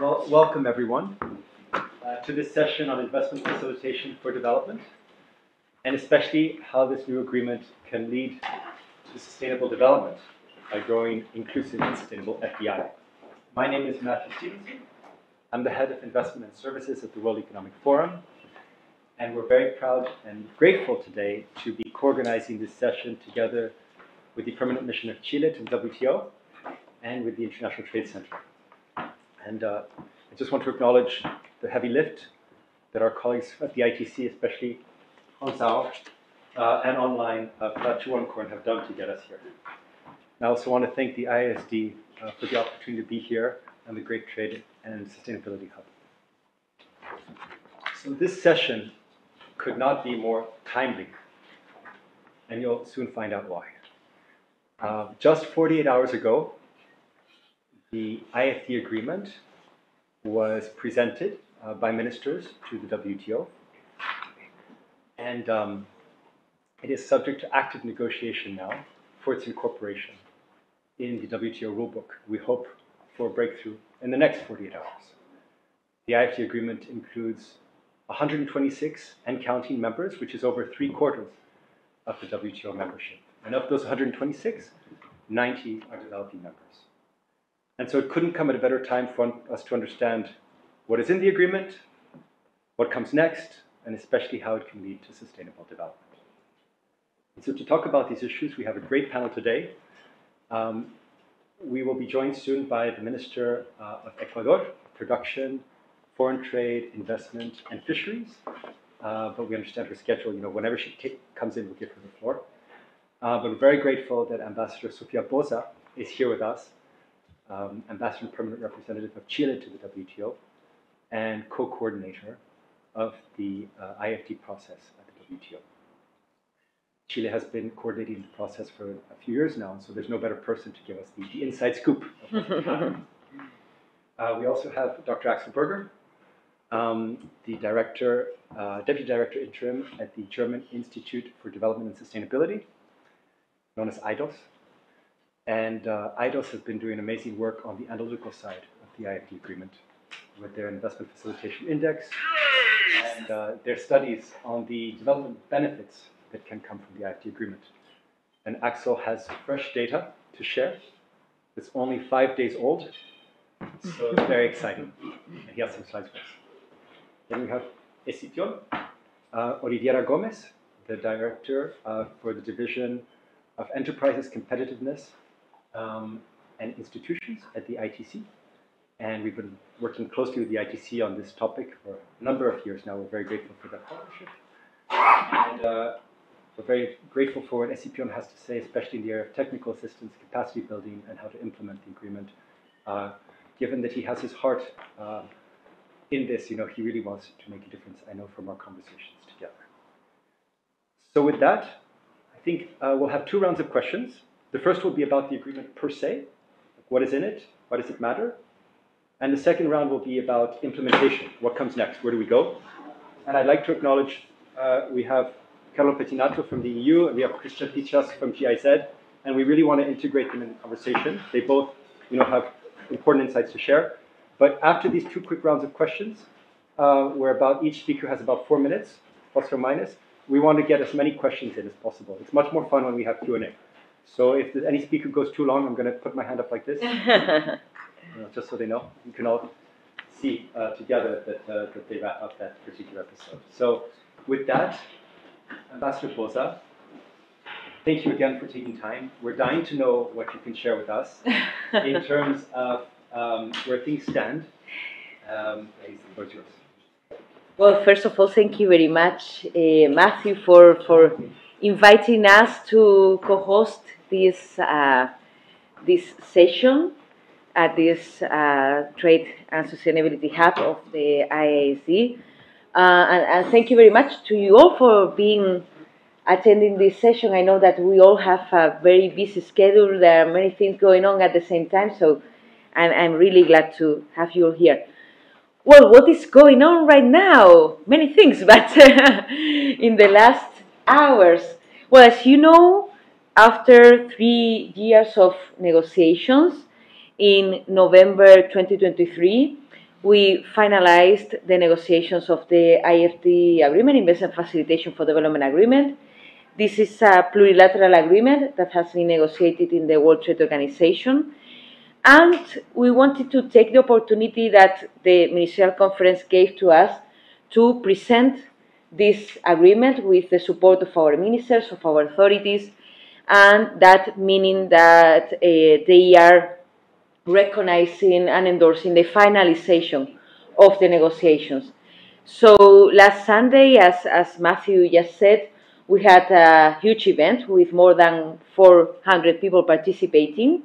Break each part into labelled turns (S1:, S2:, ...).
S1: Well, welcome everyone uh, to this session on investment facilitation for development, and especially how this new agreement can lead to sustainable development by growing inclusive and sustainable FDI. My name is Matthew Stevenson. I'm the head of investment and services at the World Economic Forum, and we're very proud and grateful today to be co-organizing this session together with the Permanent Mission of Chile to WTO and with the International Trade Center. And uh, I just want to acknowledge the heavy lift that our colleagues at the ITC, especially Honsao, uh, and online, uh, Korn have done to get us here. And I also want to thank the IISD uh, for the opportunity to be here and the Great Trade and Sustainability Hub. So this session could not be more timely, and you'll soon find out why. Uh, just 48 hours ago, the IFD agreement was presented uh, by ministers to the WTO, and um, it is subject to active negotiation now for its incorporation in the WTO rulebook. We hope for a breakthrough in the next 48 hours. The IFD agreement includes 126 and counting members, which is over three quarters of the WTO membership. And of those 126, 90 are developing members. And so it couldn't come at a better time for us to understand what is in the agreement, what comes next, and especially how it can lead to sustainable development. And so to talk about these issues, we have a great panel today. Um, we will be joined soon by the Minister uh, of Ecuador, Production, Foreign Trade, Investment, and Fisheries. Uh, but we understand her schedule. You know, whenever she comes in, we'll give her the floor. Uh, but we're very grateful that Ambassador Sofia Boza is here with us um, ambassador and permanent representative of Chile to the WTO, and co-coordinator of the uh, IFD process at the WTO. Chile has been coordinating the process for a few years now, so there's no better person to give us the, the inside scoop. uh, we also have Dr. Axel Berger, um, the director, uh, deputy director interim at the German Institute for Development and Sustainability, known as IDOS. And uh, IDOS has been doing amazing work on the analytical side of the IFD agreement with their investment facilitation index and uh, their studies on the development benefits that can come from the IFD agreement. And Axel has fresh data to share. It's only five days old, so it's very exciting. And he has some slides for us. Then we have Escipion uh, Oliveira Gomez, the director uh, for the Division of Enterprises Competitiveness um, and institutions at the ITC. And we've been working closely with the ITC on this topic for a number of years now. We're very grateful for that partnership. And uh, we're very grateful for what Escipion has to say, especially in the area of technical assistance, capacity building, and how to implement the agreement. Uh, given that he has his heart uh, in this, you know, he really wants to make a difference, I know from our conversations together. So with that, I think uh, we'll have two rounds of questions. The first will be about the agreement per se. What is in it? Why does it matter? And the second round will be about implementation. What comes next? Where do we go? And I'd like to acknowledge uh, we have Carlo Pettinato from the EU and we have Christian Tichas from GIZ, and we really want to integrate them in the conversation. They both, you know, have important insights to share. But after these two quick rounds of questions, uh, where about each speaker has about four minutes, plus or minus, we want to get as many questions in as possible. It's much more fun when we have Q&A. So if any speaker goes too long, I'm going to put my hand up like this, just so they know. You can all see uh, together that, uh, that they wrap up that particular episode. So with that, Ambassador Boza, thank you again for taking time. We're dying to know what you can share with us in terms of um, where things stand. Um.
S2: Well, first of all, thank you very much, uh, Matthew, for, for inviting us to co-host this uh, this session at this uh, Trade and Sustainability Hub of the IISD. Uh, and, and, thank you very much to you all for being attending this session. I know that we all have a very busy schedule. There are many things going on at the same time, so I'm, I'm really glad to have you all here. Well, what is going on right now? Many things, but in the last hours, well, as you know, after three years of negotiations, in November 2023, we finalized the negotiations of the IFD agreement, Investment Facilitation for Development Agreement. This is a plurilateral agreement that has been negotiated in the World Trade Organization. And we wanted to take the opportunity that the Ministerial Conference gave to us to present this agreement with the support of our ministers, of our authorities, and that meaning that uh, they are recognizing and endorsing the finalization of the negotiations. So last Sunday, as, as Matthew just said, we had a huge event with more than 400 people participating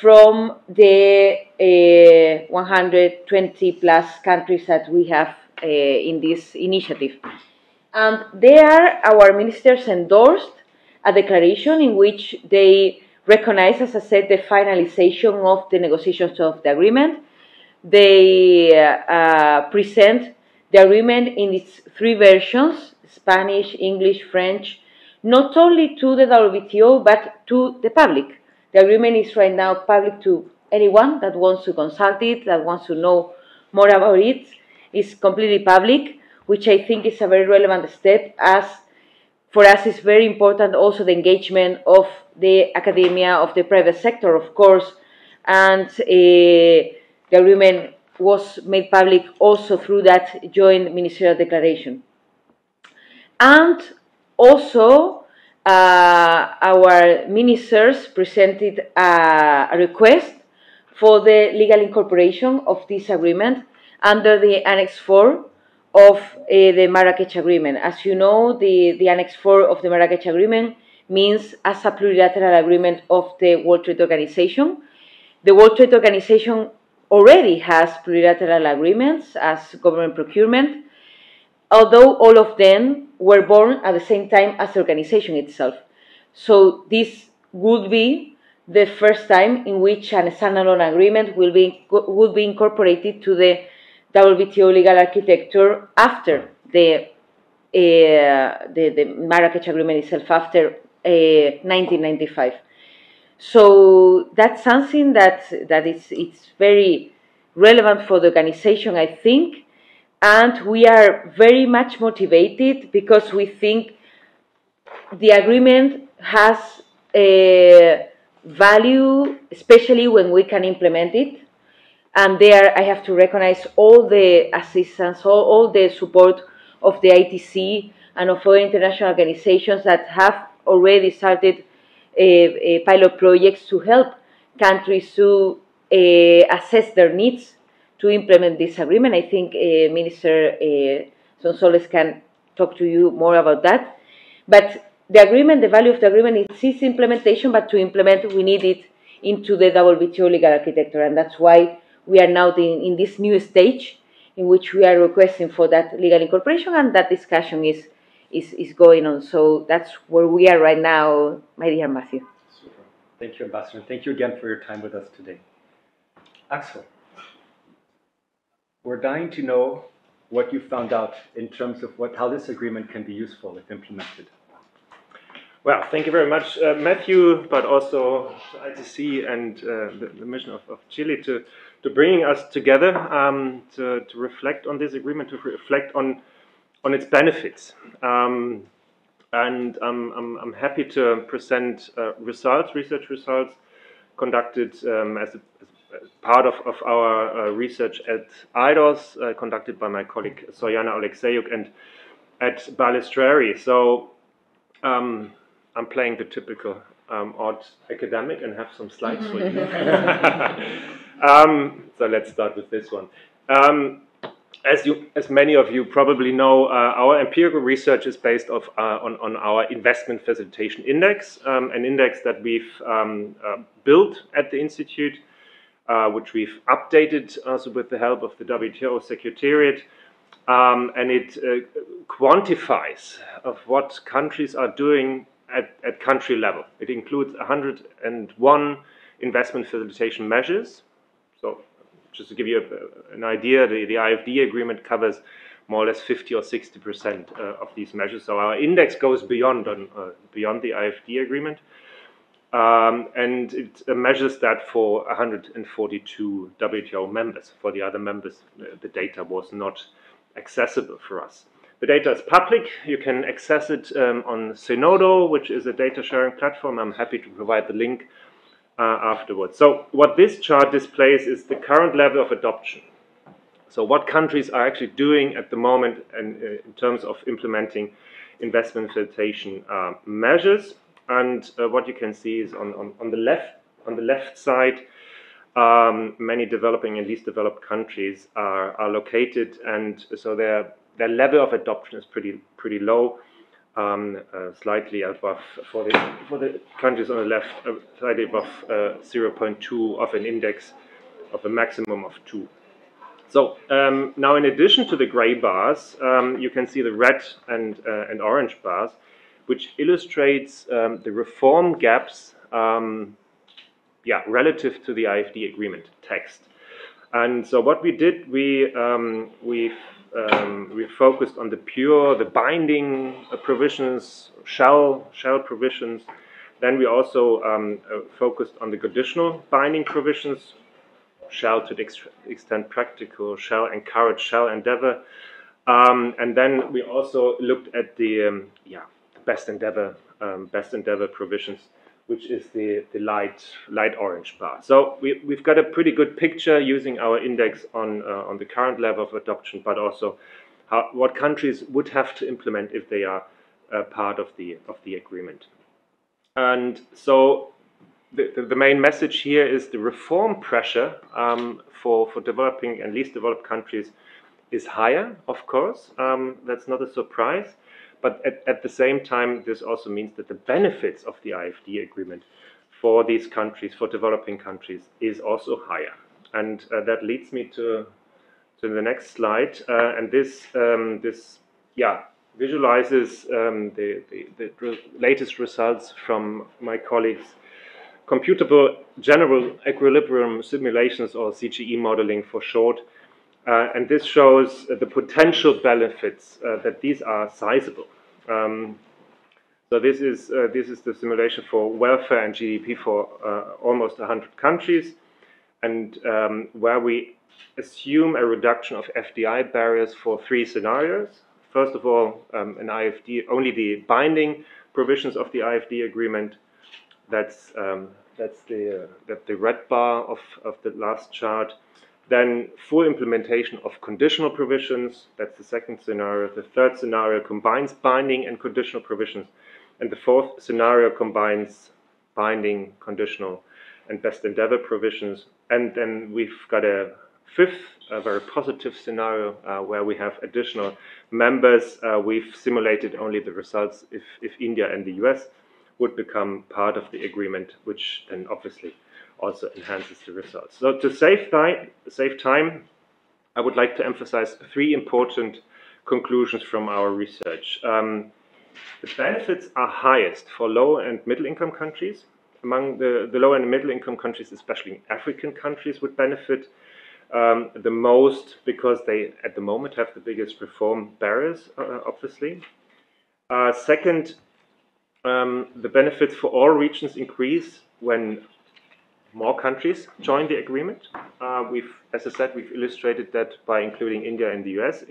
S2: from the uh, 120 plus countries that we have uh, in this initiative. And there, our ministers endorsed a declaration in which they recognize, as I said, the finalization of the negotiations of the agreement. They uh, present the agreement in its three versions Spanish, English, French not only to the WTO but to the public. The agreement is right now public to anyone that wants to consult it, that wants to know more about it. It's completely public, which I think is a very relevant step as for us it's very important also the engagement of the academia, of the private sector, of course, and uh, the agreement was made public also through that joint ministerial declaration. And also, uh, our ministers presented a, a, request for the legal incorporation of this agreement under the Annex 4 of uh, the Marrakech Agreement. As you know, the, the Annex 4 of the Marrakech Agreement means as a plurilateral agreement of the World Trade Organization. The World Trade Organization already has plurilateral agreements as government procurement, although all of them were born at the same time as the organization itself. So this would be the first time in which an standalone agreement will be, would be incorporated to the WTO legal architecture after the, uh, the, the Marrakech Agreement itself, after 1995. Uh, so that's something that that is it's very relevant for the organization, I think, and we are very much motivated because we think the agreement has a value, especially when we can implement it. And there, I have to recognize all the assistance, all, all the support of the ITC and of other international organizations that have already started uh, uh, pilot projects to help countries to uh, assess their needs to implement this agreement. I think Minister Sonsoles can talk to you more about that. But the agreement, the value of the agreement is its implementation, but to implement, we need it into the WTO legal architecture, and that's why we are now in, in this new stage in which we are requesting for that legal incorporation, and that discussion is is, is going on. So that's where we are right now, my dear Matthew.
S1: Super. Thank you, Ambassador. Thank you again for your time with us today. Axel, we're dying to know what you found out in terms of what, how this agreement can be useful if implemented.
S3: Well, thank you very much, uh, Matthew, but also ITC and uh, the, the, mission of, of, Chile to, to bringing us together um, to, to reflect on this agreement, to reflect on on its benefits. Um, and I'm, I'm, I'm, happy to present uh, results, research results conducted um, as, a, as, part of, of our uh, research at IDOS, uh, conducted by my colleague Zoryana Olekseyuk and Ed Balistreri. So um, I'm playing the typical um, odd academic and have some slides for you. um, so let's start with this one. Um, as you, as many of you probably know, uh, our empirical research is based uh, on, on our investment facilitation index, um, an index that we've um, uh, built at the institute, uh, which we've updated also with the help of the WTO Secretariat, um, and it uh, quantifies of what countries are doing at, at country level. It includes 101 investment facilitation measures, just to give you a, an idea, the, the IFD agreement covers more or less 50 or 60 percent uh, of these measures. So our index goes beyond on, uh, beyond the IFD agreement. Um, and it measures that for 142 WTO members. For the other members, the data was not accessible for us. The data is public. You can access it um, on Zenodo, which is a data sharing platform. I'm happy to provide the link afterwards. So what this chart displays is the current level of adoption. So what countries are actually doing at the moment uh, in terms of implementing investment facilitation uh, measures. And uh, what you can see is on, on, on, the left on the left side, um, many developing and least developed countries are, are located, and so their their level of adoption is pretty pretty low, um, slightly above for the for the countries on the left, uh, slightly above uh, 0.2 of an index of a maximum of two. So um, now, in addition to the gray bars, um, you can see the red and uh, and orange bars, which illustrates um, the reform gaps. Um, yeah, relative to the IFD agreement text. And so what we did, we um, we um, we focused on the pure, the binding provisions, shall, shall provisions. Then we also um, uh, focused on the conditional binding provisions, shall to the ex extent practical, shall encourage, shall endeavor. Um, and then we also looked at the, um, yeah, best endeavor, um, best endeavor provisions, which is the, the light, light orange bar. So we, we've got a pretty good picture using our index on, uh, on the current level of adoption, but also how, what countries would have to implement if they are uh, part of the, of the agreement. And so the, the, the main message here is the reform pressure um, for, for developing and least developed countries is higher, of course. Um, that's not a surprise. But at, at the same time, this also means that the benefits of the IFD agreement for these countries, for developing countries, is also higher. And uh, that leads me to, to the next slide. Uh, and this, um, this yeah, visualizes um, the, the, the, latest results from my colleagues' computable general equilibrium simulations, or CGE modeling for short. Uh, and this shows uh, the potential benefits uh, that these are sizable. Um, so this is uh, this is the simulation for welfare and GDP for uh, almost 100 countries, and um, where we assume a reduction of FDI barriers for three scenarios. First of all, um, an IFD only the binding provisions of the IFD agreement. That's um, that's the uh, that the red bar of of the last chart. Then full implementation of conditional provisions, that's the second scenario. The third scenario combines binding and conditional provisions. And the fourth scenario combines binding, conditional, and best endeavor provisions. And then we've got a fifth, a very positive scenario uh, where we have additional members. Uh, we've simulated only the results if, if India and the US would become part of the agreement, which then obviously also enhances the results. So to save time, save time, I would like to emphasize three important conclusions from our research. Um, the benefits are highest for low and middle income countries. Among the, the low and middle income countries, especially African countries, would benefit um, the most because they, at the moment, have the biggest reform barriers, uh, obviously. Uh, second, um, the benefits for all regions increase when more countries join the agreement. Uh, we've, as I said, we've illustrated that by including India and the US.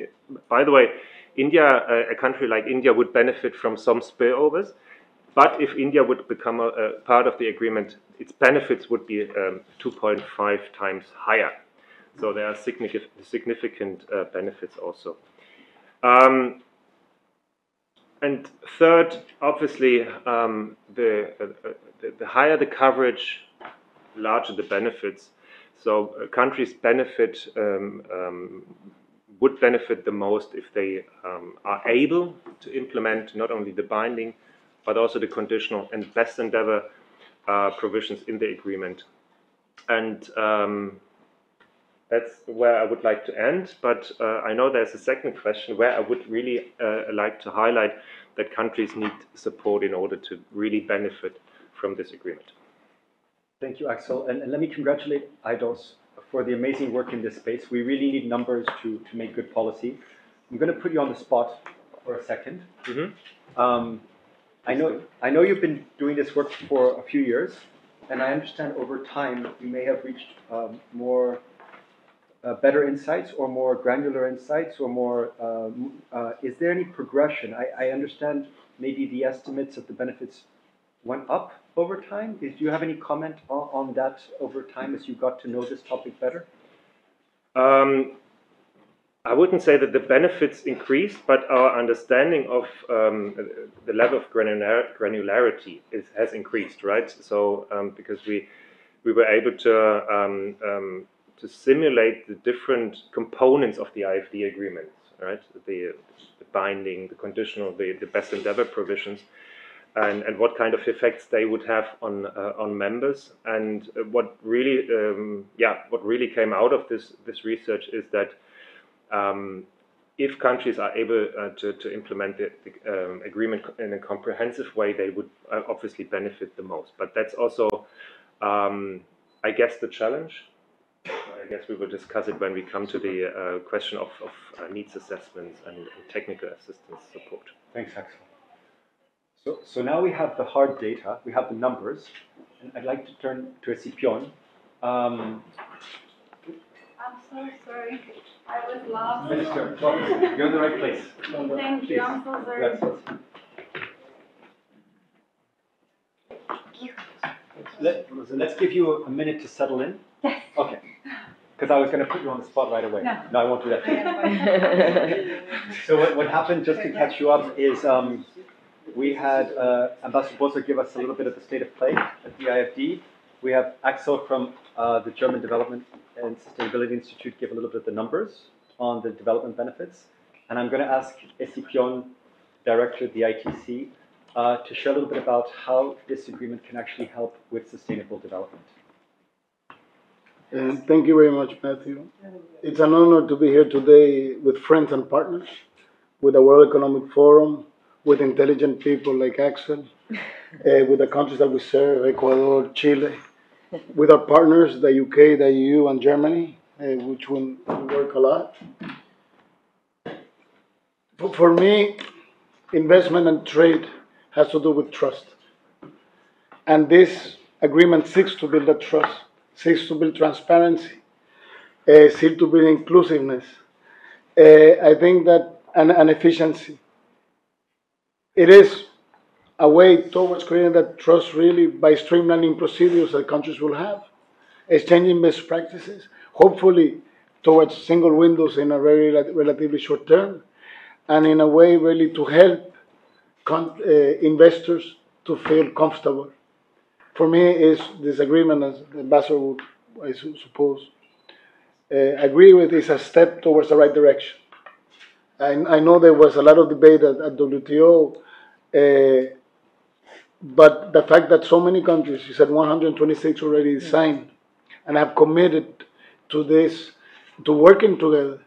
S3: By the way, India, a, a country like India, would benefit from some spillovers. But if India would become a, a part of the agreement, its benefits would be um, 2.5 times higher. So there are significant, significant uh, benefits also. Um, and third, obviously, um, the, uh, uh the, the higher the coverage, larger the benefits. So uh, countries benefit um, um, would benefit the most if they um, are able to implement not only the binding but also the conditional and best endeavor uh, provisions in the agreement. And um, that's where I would like to end. But uh, I know there's a second question where I would really uh, like to highlight that countries need support in order to really benefit from this agreement.
S1: Thank you, Axel. And, and, let me congratulate IDOS for the amazing work in this space. We really need numbers to, to make good policy. I'm going to put you on the spot for a 2nd
S3: mm -hmm. um,
S1: I know, I know you've been doing this work for a few years, and I understand over time you may have reached um, more, uh, better insights or more granular insights or more, um, uh, is there any progression? I, I understand maybe the estimates of the benefits went up over time. Do you have any comment on, on that over time as you got to know this topic better?
S3: Um, I wouldn't say that the benefits increased, but our understanding of um, the level of granular, granularity is, has increased, right? So um, because we we were able to um, um to simulate the different components of the IFD agreements, right? The, the binding, the conditional, the, the best endeavor provisions, and, and what kind of effects they would have on uh, on members. And what really, um, yeah, what really came out of this this research is that um, if countries are able uh, to, to implement the, the um, agreement in a comprehensive way, they would uh, obviously benefit the most. But that's also, um, I guess, the challenge. I guess we will discuss it when we come to the uh, question of, of uh, needs assessments and, and, technical assistance support.
S1: Thanks, Axel. So, so now we have the hard data, we have the numbers, and I'd like to turn to Escipion. Um,
S4: I'm so sorry. I was lost.
S1: Minister, you're in the right place.
S4: Thank you. I'm so sorry.
S1: Let, let's give you a minute to settle in.
S4: Yes.
S1: Okay. Because I was going to put you on the spot right away.
S4: No.
S1: No, I won't do that. so what, what happened, just to catch you up, is um, we had uh, Ambassador Boza give us a little bit of the state of play at the IFD. We have Axel from uh, the German Development and Sustainability Institute give a little bit of the numbers on the development benefits. And I'm going to ask Escipion, Director of the ITC, uh, to share a little bit about how this agreement can actually help with sustainable development.
S5: Uh, thank you very much, Matthew. It's an honor to be here today with friends and partners, with the World Economic Forum, with intelligent people like Axel, uh, with the countries that we serve, Ecuador, Chile, with our partners, the UK, the EU, and Germany, uh, which we, work a lot. For, for me, investment and trade has to do with trust. And this agreement seeks to build that trust, seeks to build transparency, uh, seeks to build inclusiveness. Uh, I think that, and, and efficiency. It is a way towards creating that trust really by streamlining procedures that countries will have, exchanging best practices, hopefully towards single windows in a very relatively short term, and in a way really to help uh, investors to feel comfortable. For me, is this agreement, as the ambassador would, I suppose, uh, agree with, is a step towards the right direction. I, I know there was a lot of debate at, at WTO. Uh, but the fact that so many countries, you said 126 already signed, and have committed to this, to working together,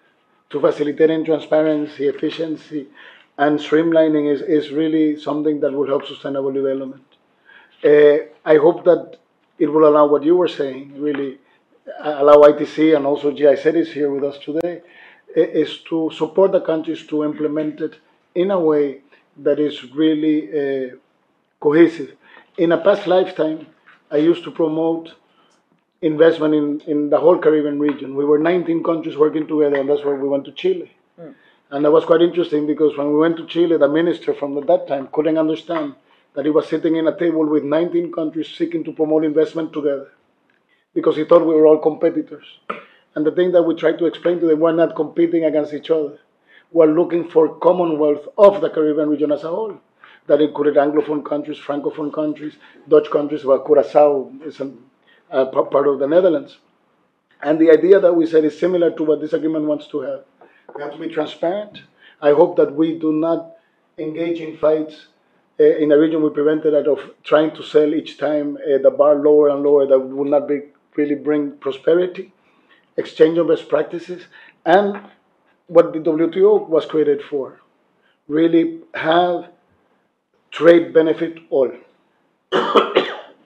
S5: to facilitating transparency, efficiency, and streamlining is, is really something that will help sustainable development. Uh, I hope that it will allow what you were saying, really allow ITC and also GIZ is here with us today, is to support the countries to implement it in a way that is really uh, cohesive. In a past lifetime, I used to promote investment in, in the whole Caribbean region. We were 19 countries working together, and that's where we went to Chile. Mm. And that was quite interesting because when we went to Chile, the minister from that time couldn't understand that he was sitting in a table with 19 countries seeking to promote investment together because he thought we were all competitors. And the thing that we try to explain to them, we're not competing against each other. We're looking for commonwealth of the Caribbean region as a whole that included Anglophone countries, Francophone countries, Dutch countries, where Curacao is a part of the Netherlands. And the idea that we said is similar to what this agreement wants to have. We have to be transparent. I hope that we do not engage in fights uh, in a region we prevented that of trying to sell each time uh, the bar lower and lower that will not be, really bring prosperity, exchange of best practices, and what the WTO was created for. Really have trade benefit all.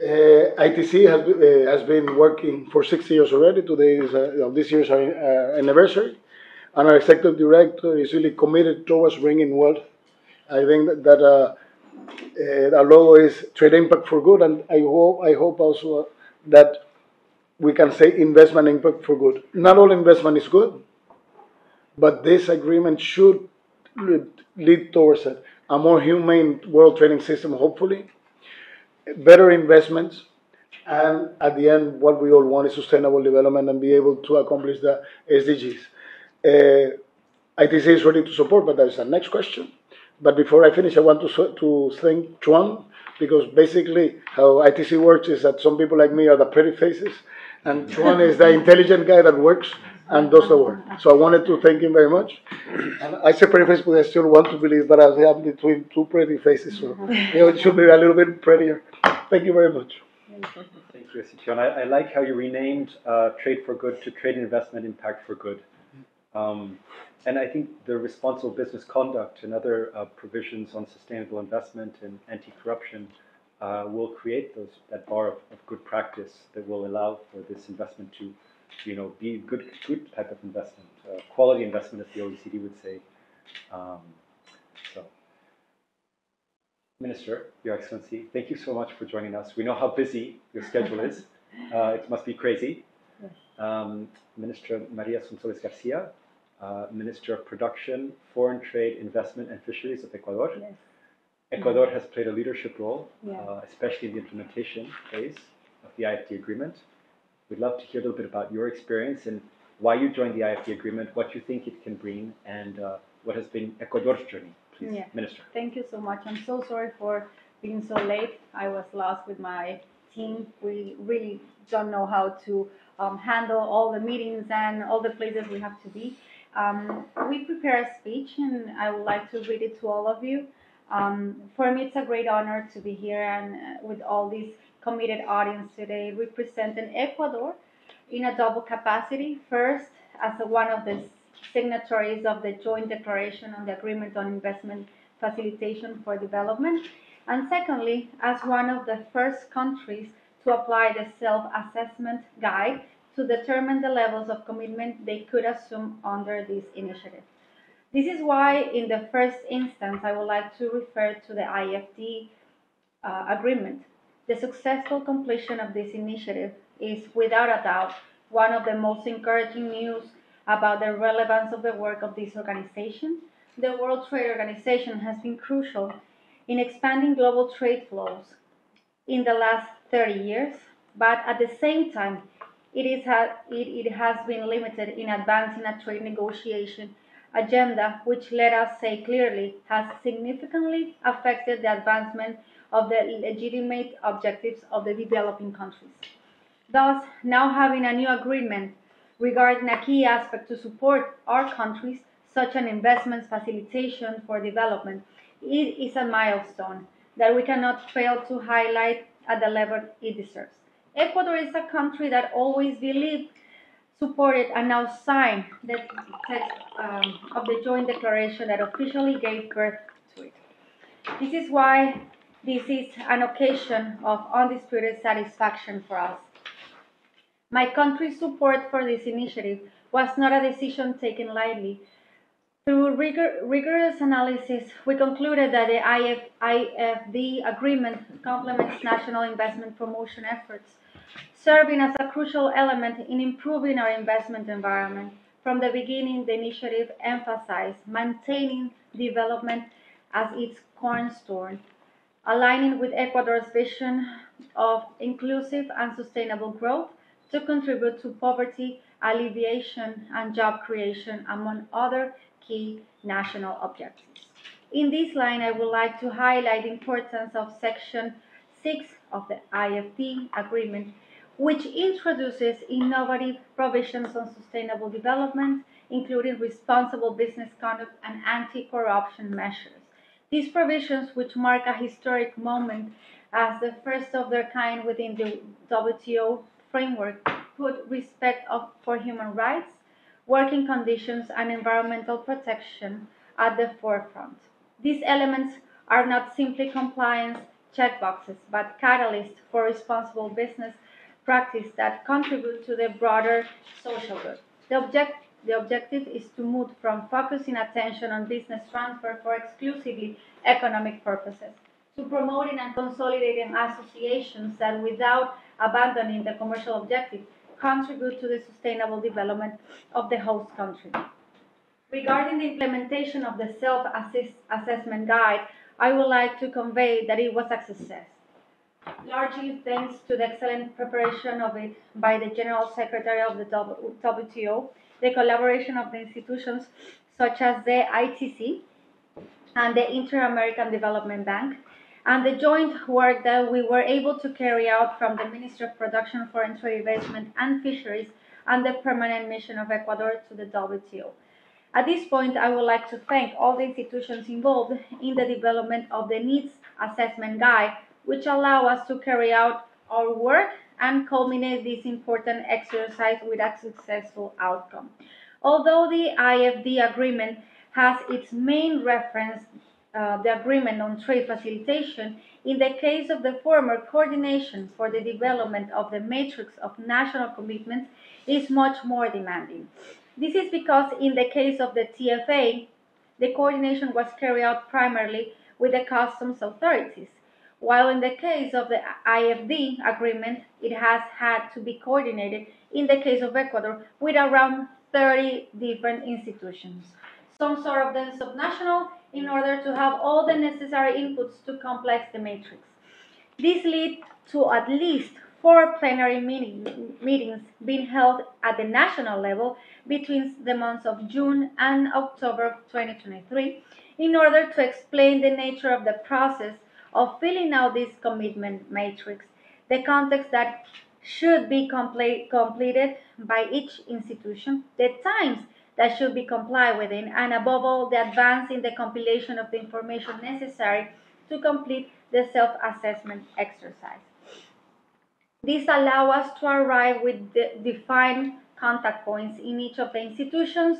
S5: Uh, ITC has, uh, has been working for six years already. Today is uh, this year's our uh, anniversary, and our executive director is really committed towards bringing wealth. I think that, that uh, Uh, our logo is Trade Impact for Good, and I hope I hope also that we can say investment impact for good. Not all investment is good, but this agreement should lead, towards it. a more humane world trading system, hopefully, better investments, and at the end, what we all want is sustainable development and be able to accomplish the SDGs. Uh, ITC is ready to support, but there's a next question. But before I finish, I want to, to thank Chuan because basically how ITC works is that some people like me are the pretty faces, and Chuan is the intelligent guy that works and does the work. So I wanted to thank him very much. And I say pretty face because I still want to believe that I am between two pretty faces, so you know, it should be a little bit prettier. Thank you very much.
S1: Thank you, Esteban. I, I like how you renamed uh, Trade for Good to Trade and Investment Impact for Good. Um, and I think the responsible business conduct and other uh, provisions on sustainable investment and anti-corruption uh, will create those that bar of, of good practice that will allow for this investment to, you know, be good good type of investment, uh, quality investment, as the OECD would say. Um, so. Minister, Your Excellency, thank you so much for joining us. We know how busy your schedule is. Uh, it must be crazy. Um, Minister Maria Sonsoles Garcia, uh, Minister of Production, Foreign Trade, Investment and Fisheries of Ecuador.
S4: Yes.
S1: Ecuador has played a leadership role,
S4: Yeah.
S1: uh, especially in the implementation phase of the IFD agreement. We'd love to hear a little bit about your experience and why you joined the IFD agreement, what you think it can bring, and uh, what has been Ecuador's journey. Please,
S4: Yeah.
S1: Minister.
S4: Thank you so much. I'm so sorry for being so late. I was lost with my team. We really don't know how to um, handle all the meetings and all the places we have to be. Um, we prepare a speech, and I would like to read it to all of you. Um, for me, it's a great honor to be here and uh, with all this committed audience today, representing Ecuador in a double capacity. First, as a, one of the signatories of the Joint Declaration on the Agreement on Investment Facilitation for Development, and secondly, as one of the first countries to apply the self-assessment guide to determine the levels of commitment they could assume under this initiative. This is why, in the first instance, I would like to refer to the IFD uh, agreement. The successful completion of this initiative is, without a doubt, one of the most encouraging news about the relevance of the work of this organization. The World Trade Organization has been crucial in expanding global trade flows in the last 30 years, but at the same time, it, is it, it has been limited in advancing a trade negotiation agenda, which, let us say clearly, has significantly affected the advancement of the legitimate objectives of the developing countries. Thus, now having a new agreement regarding a key aspect to support our countries, such an investments facilitation for development, it is a milestone that we cannot fail to highlight at the level it deserves. Ecuador is a country that always believed, supported, and now signed the text um, of the joint declaration that officially gave birth to it. This is why this is an occasion of undisputed satisfaction for us. My country's support for this initiative was not a decision taken lightly. Through rigor, rigorous analysis, we concluded that the IF, IFD agreement complements national investment promotion efforts, serving as a crucial element in improving our investment environment. From the beginning, the initiative emphasized maintaining development as its cornerstone, aligning with Ecuador's vision of inclusive and sustainable growth to contribute to poverty alleviation and job creation, among other key national objectives. In this line, I would like to highlight the importance of Section 6 of the IFD agreement, which introduces innovative provisions on sustainable development, including responsible business conduct and anti-corruption measures. These provisions, which mark a historic moment as the first of their kind within the WTO framework, put respect of, for human rights, working conditions, and environmental protection at the forefront. These elements are not simply compliance checkboxes, but catalysts for responsible business practice that contribute to the broader social good. The, object, the objective is to move from focusing attention on business transfer for exclusively economic purposes to promoting and consolidating associations that without abandoning the commercial objective contribute to the sustainable development of the host country. Regarding the implementation of the self-assessment guide, I would like to convey that it was a success. Largely thanks to the excellent preparation of it by the General Secretary of the WTO, the collaboration of the institutions such as the ITC and the Inter-American Development Bank, and the joint work that we were able to carry out from the Ministry of Production, Foreign Trade Investment and Fisheries and the Permanent Mission of Ecuador to the WTO. At this point, I would like to thank all the institutions involved in the development of the Needs Assessment Guide, which allow us to carry out our work and culminate this important exercise with a successful outcome. Although the IFD agreement has its main reference uh, the agreement on trade facilitation, in the case of the former, coordination for the development of the matrix of national commitments is much more demanding. This is because in the case of the TFA, the coordination was carried out primarily with the customs authorities, while in the case of the IFD agreement, it has had to be coordinated in the case of Ecuador with around 30 different institutions, some sort of them subnational in order to have all the necessary inputs to complex the matrix. This led to at least four plenary meeting, meetings being held at the national level between the months of June and October of 2023 in order to explain the nature of the process of filling out this commitment matrix, the context that should be complete, completed by each institution, the times that should be complied with, and above all, the advance in the compilation of the information necessary to complete the self-assessment exercise. This allows us to arrive with the defined contact points in each of the institutions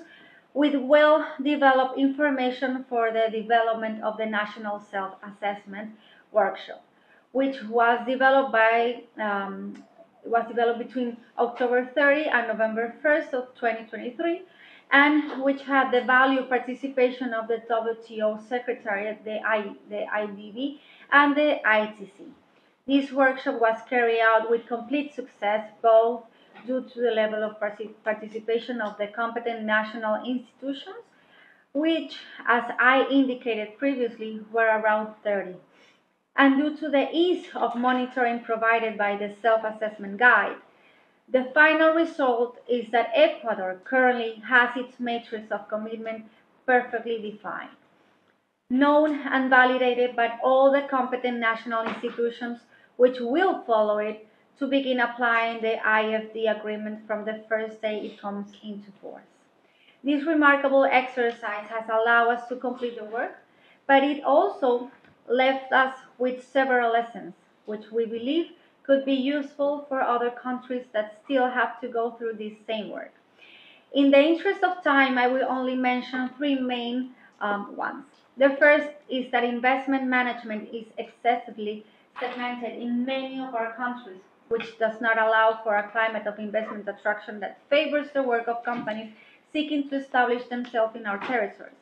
S4: with well-developed information for the development of the National Self-Assessment Workshop, which was developed by um, was developed between October 30 and November 1st of 2023 and which had the value participation of the WTO Secretariat, the, I, the IDB, and the ITC. This workshop was carried out with complete success, both due to the level of participation of the competent national institutions, which, as I indicated previously, were around 30, and due to the ease of monitoring provided by the self-assessment guide. The final result is that Ecuador currently has its matrix of commitment perfectly defined, known and validated by all the competent national institutions which will follow it to begin applying the IFD agreement from the first day it comes into force. This remarkable exercise has allowed us to complete the work, but it also left us with several lessons, which we believe could be useful for other countries that still have to go through this same work. In the interest of time, I will only mention three main um, ones. The first is that investment management is excessively segmented in many of our countries, which does not allow for a climate of investment attraction that favors the work of companies seeking to establish themselves in our territories.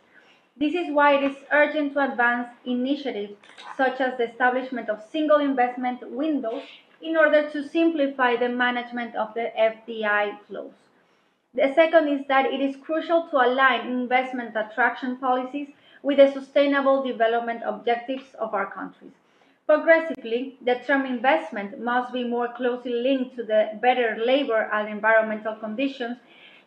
S4: This is why it is urgent to advance initiatives such as the establishment of single investment windows in order to simplify the management of the FDI flows. The second is that it is crucial to align investment attraction policies with the sustainable development objectives of our countries. Progressively, the term investment must be more closely linked to the better labor and environmental conditions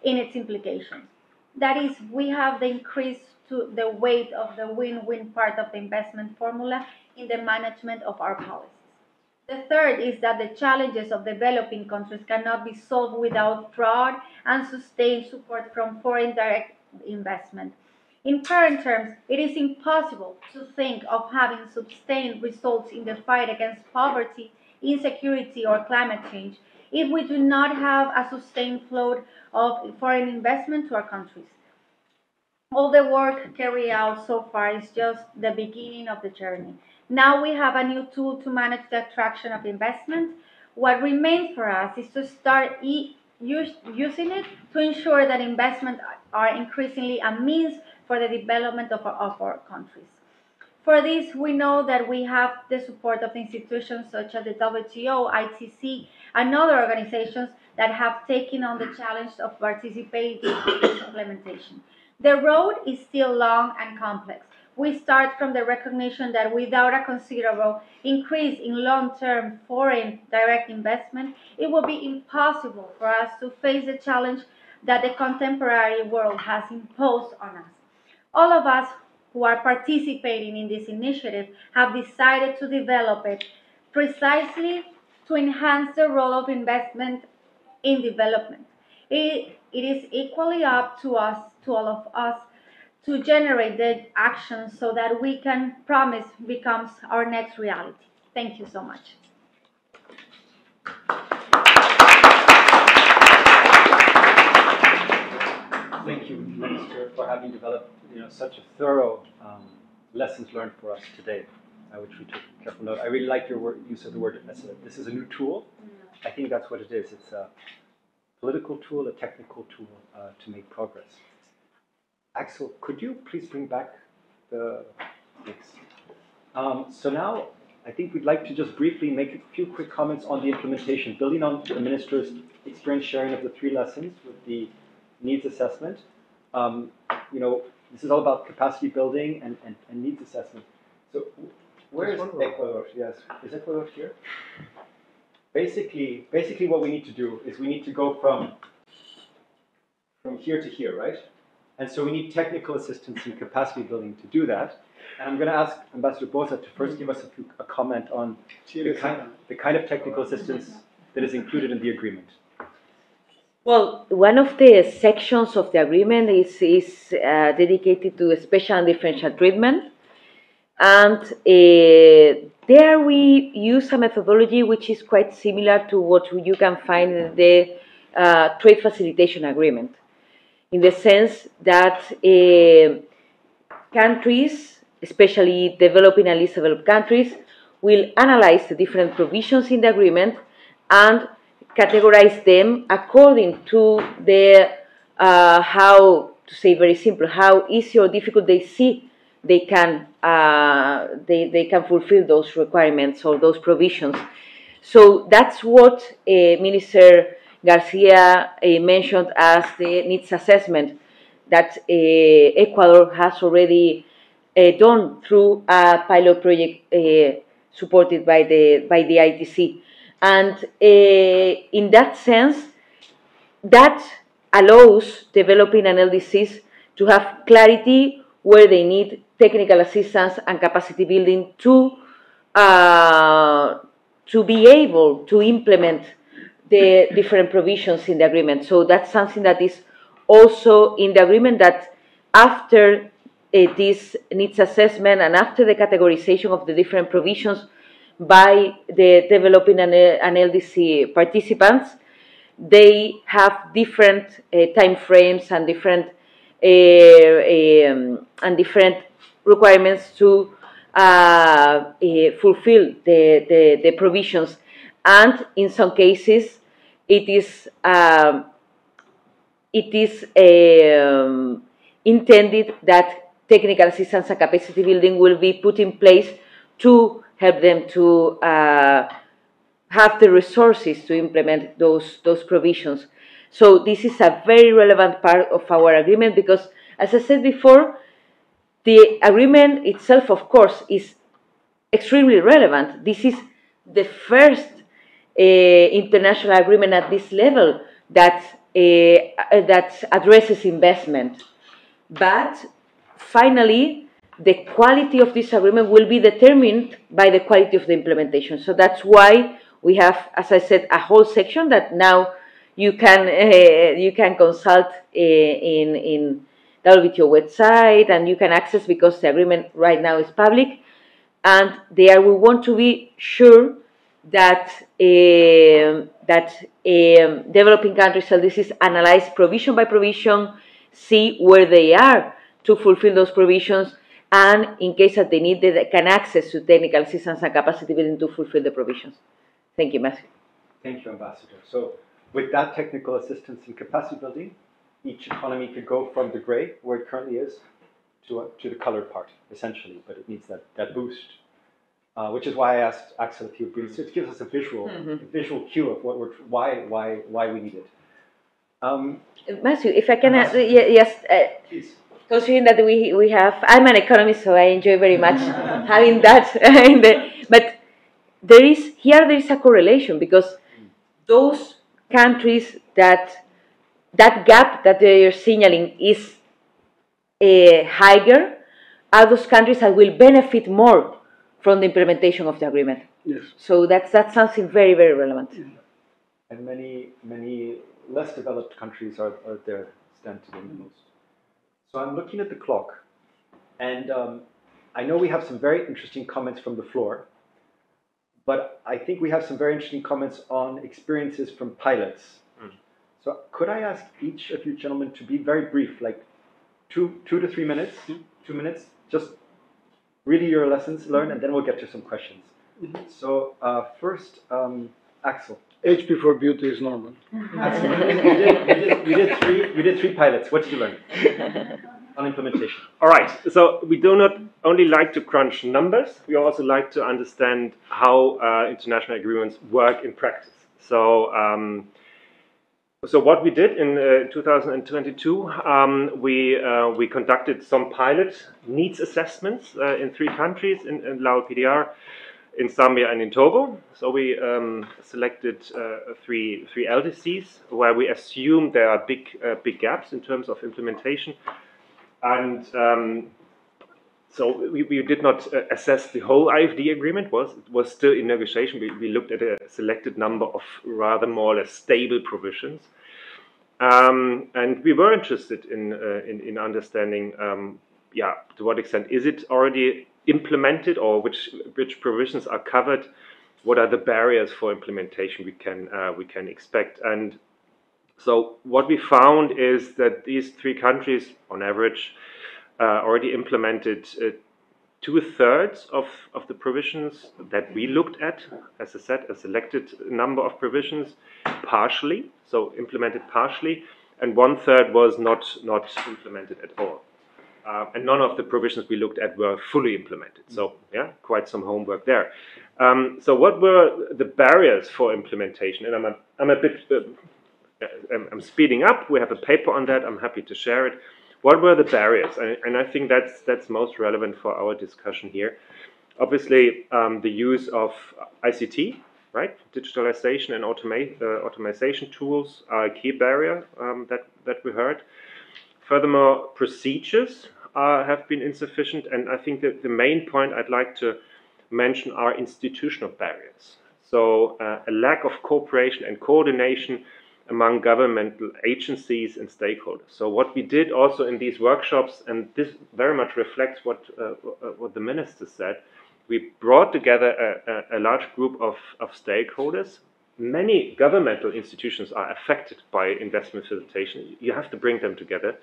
S4: in its implications. That is, we have the increase to the weight of the win-win part of the investment formula in the management of our policies. The third is that the challenges of developing countries cannot be solved without broad and sustained support from foreign direct investment. In current terms, it is impossible to think of having sustained results in the fight against poverty, insecurity, or climate change if we do not have a sustained flow of foreign investment to our countries. All the work carried out so far is just the beginning of the journey. Now we have a new tool to manage the attraction of investment. What remains for us is to start e use, using it to ensure that investments are increasingly a means for the development of our, of our countries. For this, we know that we have the support of institutions such as the WTO, ITC, and other organizations that have taken on the challenge of participating in implementation. The road is still long and complex. We start from the recognition that without a considerable increase in long-term foreign direct investment, it will be impossible for us to face the challenge that the contemporary world has imposed on us. All of us who are participating in this initiative have decided to develop it precisely to enhance the role of investment in development. It, it is equally up to us, to all of us, to generate the action so that we can promise becomes our next reality. Thank you so much.
S1: Thank you, Minister, for having developed you know, such a thorough um, lessons learned for us today, uh, which we took careful note. I really like your word, use of the word, as this is a new tool. I think that's what it is. It's a political tool, a technical tool uh, to make progress. Axel, could you please bring back the next? Um, so now, I think we'd like to just briefly make a few quick comments on the implementation, building on the minister's experience sharing of the three lessons with the needs assessment. Um, you know, this is all about capacity building and, and, and needs assessment. So where is Ecuador? Yes, is Ecuador here? Basically, basically what we need to do is we need to go from from here to here, right? And so we need technical assistance and capacity building to do that. And I'm going to ask Ambassador Boza to first give us a, few, a comment on the kind, the kind of technical assistance that is included in the agreement.
S2: Well, one of the sections of the agreement is, is uh, dedicated to special and differential treatment. And uh, there we use a methodology which is quite similar to what you can find in the uh, trade facilitation agreement, in the sense that uh, countries, especially developing and least developed countries, will analyze the different provisions in the agreement and categorize them according to the uh, how to say very simple how easy or difficult they see they can uh, they, they can fulfill those requirements or those provisions. So that's what uh, minister garcia uh, mentioned as the needs assessment that uh, ecuador has already uh, done through a pilot project supported by the by the itc and uh, in that sense, that allows developing an LDCs to have clarity where they need technical assistance and capacity building to uh, to be able to implement the different provisions in the agreement. So that's something that is also in the agreement that after uh, this needs assessment and after the categorization of the different provisions by the developing an, an LDC participants. They have different uh, time frames and different uh, um, and different requirements to uh, uh, fulfill the, the, the, provisions. And in some cases, it is um, it is um, intended that technical assistance and capacity building will be put in place to help them to uh, have the resources to implement those, those provisions. So this is a very relevant part of our agreement because, as I said before, the agreement itself, of course, is extremely relevant. This is the first uh, international agreement at this level that uh, that addresses investment. But finally, the quality of this agreement will be determined by the quality of the implementation. So that's why we have, as I said, a whole section that now you can uh, you can consult uh, in in WTO website and you can access because the agreement right now is public. And there we want to be sure that uh, that um, developing countries, so this is analyzed provision by provision, see where they are to fulfill those provisions and in case that they need, they can access to technical assistance and capacity building to fulfill the provisions. Thank you, Matthew.
S1: Thank you, Ambassador. So with that technical assistance and capacity building, each economy could go from the gray, where it currently is, to, uh, to the colored part, essentially, but it needs that, that boost. Uh, which is why I asked Axel if he would bring, so it gives us a visual, a visual cue of what we're, why, why, why we need it. Um,
S2: Matthew, if I can, add, ye- yes, uh,
S1: please.
S2: considering that we we have, I'm an economist, so I enjoy very much having that. in the, but there is here there is a correlation because those countries that that gap that they are signaling is uh, higher are those countries that will benefit more from the implementation of the agreement.
S5: Yes.
S2: So that's that's something very very relevant.
S1: And many, many less developed countries are, are there stand to the most. So I'm looking at the clock, and um, I know we have some very interesting comments from the floor, but I think we have some very interesting comments on experiences from pilots. So could I ask each of you gentlemen to be very brief, like two, two to three minutes, two minutes, just really your lessons learned, and then we'll get to some questions. So uh, first, um, Axel.
S5: H before beauty is normal.
S1: you, did, you, did, you did three. You did three pilots. What did you learn on implementation?
S3: All right. So we do not only like to crunch numbers. We also like to understand how uh, international agreements work in practice. So. Um, so what we did in uh, 2022, um, we uh, we conducted some pilot needs assessments uh, in three countries in, in Lao PDR, in Zambia and in Togo. So we um, selected uh, three three LDCs where we assume there are big uh, big gaps in terms of implementation, and um, so we, we did not uh, assess the whole IFD agreement. was It was still in negotiation. We, we looked at a selected number of rather more or less stable provisions. Um, and we were interested in, uh, in, in understanding, um, yeah, to what extent is it already implemented or which, which provisions are covered? What are the barriers for implementation we can, uh, we can expect? And so what we found is that these three countries, on average, already implemented uh, two thirds of, of the provisions that we looked at, as I said, a selected number of provisions, partially, so implemented partially, and one third was not, not implemented at all. Uh, and none of the provisions we looked at were fully implemented. So, yeah, quite some homework there. Um, so, what were the barriers for implementation? And I'm a, I'm a bit, uh, I'm speeding up. We have a paper on that. I'm happy to share it what were the barriers? And, and, I think that's that's most relevant for our discussion here. Obviously, um, the use of ICT, right, digitalization and automate, uh, automation tools are a key barrier um, that that we heard. Furthermore, procedures uh, have been insufficient, and I think that the main point I'd like to mention are institutional barriers. So, uh, a lack of cooperation and coordination among governmental agencies and stakeholders. So what we did also in these workshops, and this very much reflects what uh, what the minister said, we brought together a, a, a large group of, of stakeholders. Many governmental institutions are affected by investment facilitation. You have to bring them together,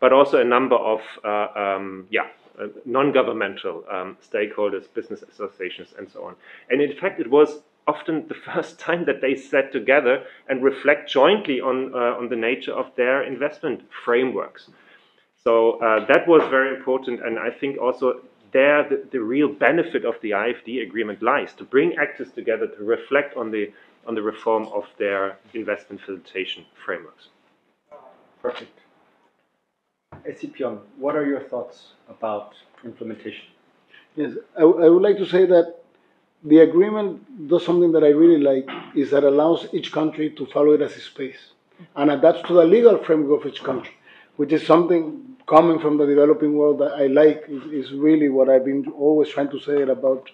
S3: but also a number of uh, um, yeah uh, non-governmental um, stakeholders, business associations, and so on. And in fact, it was often the first time that they sat together and reflect jointly on, uh, on the nature of their investment frameworks. So uh, that was very important, and I think also there the, the, real benefit of the IFD agreement lies to bring actors together to reflect on the on the reform of their investment facilitation frameworks.
S1: Perfect. Escipion, what are your thoughts about implementation?
S5: Yes, I, I would like to say that the agreement does something that I really like is that allows each country to follow it as a space and adapts to the legal framework of each country, which is something coming from the developing world that I like. Is, is really what I've been always trying to say about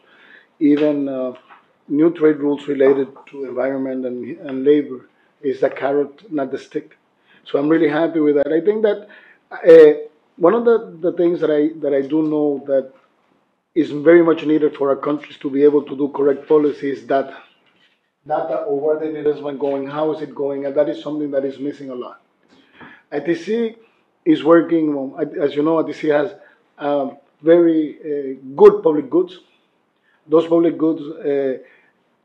S5: even uh, new trade rules related to environment and, and labor is the carrot, not the stick. So I'm really happy with that. I think that uh, one of the, the things that I that I do know that is very much needed for our countries to be able to do correct policies data. Data or where the investment going, how is it going, and that is something that is missing a lot. ITC is working, as you know, ITC has um, very uh, good public goods. Those public goods uh,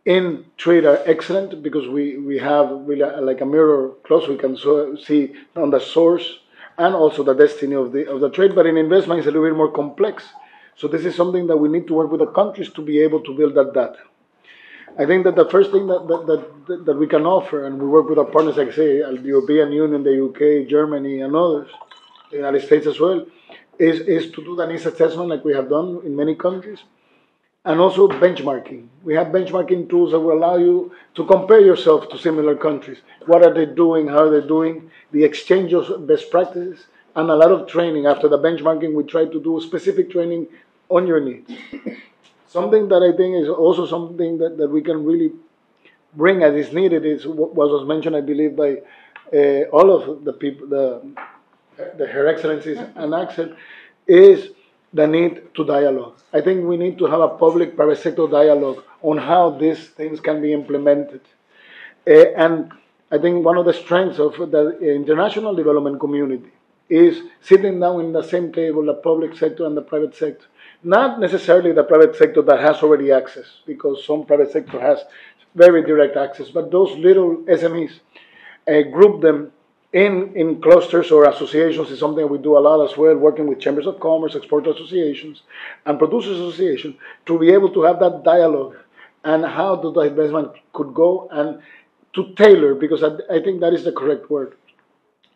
S5: in trade are excellent because we, we have really like a mirror close, We can so, see on the source and also the destiny of the of the trade. But in investment, it's a little bit more complex. So this is something that we need to work with the countries to be able to build that data. I think that the first thing that, that, that, that we can offer, and we work with our partners, like I say, the European Union, the UK, Germany, and others, the United States as well, is, is to do the needs assessment like we have done in many countries, and also benchmarking. We have benchmarking tools that will allow you to compare yourself to similar countries. What are they doing? How are they doing? The exchange of best practices, and a lot of training. After the benchmarking, we try to do specific training on your needs. Something that I think is also something that, that we can really bring as is needed is what was mentioned, I believe, by uh, all of the people, the, the Her Excellencies and Axel, is the need to dialogue. I think we need to have a public-private sector dialogue on how these things can be implemented. Uh, and I think one of the strengths of the international development community is sitting down in the same table, the public sector and the private sector, not necessarily the private sector that has already access, because some private sector has very direct access, but those little SMEs, uh, group them in, in clusters or associations is something we do a lot as well, working with chambers of commerce, export associations, and producers associations to be able to have that dialogue and how the investment could go and to tailor, because I, I think that is the correct word.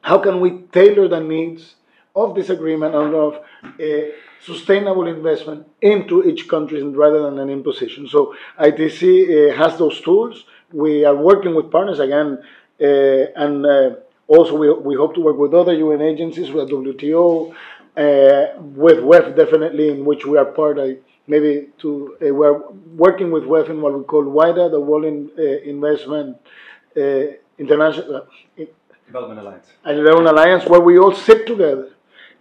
S5: How can we tailor the needs of this agreement and of uh, sustainable investment into each country rather than an imposition. So ITC uh, has those tools. We are working with partners again, uh, and uh, also we, we hope to work with other UN agencies, with WTO, uh, with WEF definitely, in which we are part. of. maybe to uh, we're working with WEF in what we call WIDA, the World in, uh, Investment International
S1: Development Alliance.
S5: And Development Alliance, where we all sit together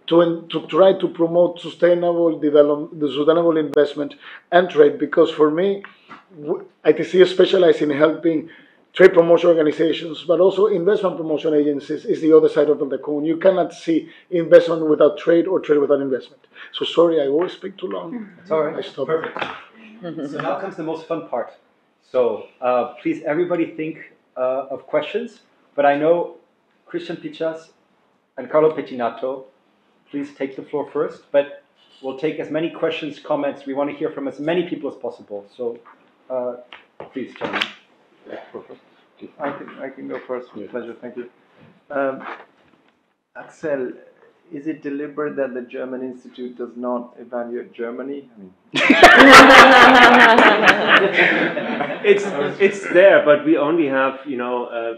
S5: to, to try to promote sustainable development, the sustainable investment and trade. Because for me, ITC is specialized in helping trade promotion organizations, but also investment promotion agencies is the other side of the coin. You cannot see investment without trade or trade without investment. So sorry, I always speak too long.
S1: It's all right.
S5: I stop.
S1: Perfect. so now comes the most fun part. So uh, please, everybody, think uh, of questions. But I know Christian Pichas and Carlo Pettinato please take the floor first. But we'll take as many questions, comments. We want to hear from as many people as possible. So uh, please, gentlemen.
S6: I can, I can go first. With pleasure. Thank you. Um, Axel, is it deliberate that the German Institute does not evaluate Germany? I mean,
S3: it's it's there, but we only have you know uh,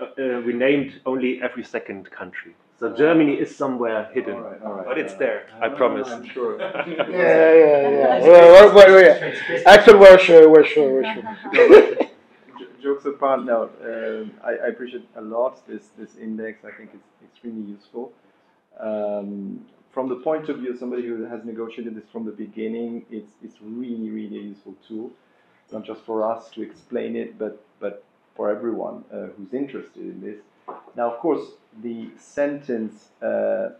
S3: uh, uh, we named only every second country. So Germany is somewhere hidden,
S6: all right, all right,
S3: but it's
S6: uh,
S3: there. I promise.
S6: I'm sure.
S5: Yeah, yeah, yeah. Well, wait, wait, wait. Actually, we're sure, we're sure, we're sure.
S6: Jokes apart, no, um I, I appreciate a lot this, this index. I think it's extremely useful. Um, from the point of view of somebody who has negotiated this from the beginning, it's, it's really, really a useful tool, not just for us to explain it, but, but for everyone uh, who's interested in this. Now, of course, the sentence, uh, uh,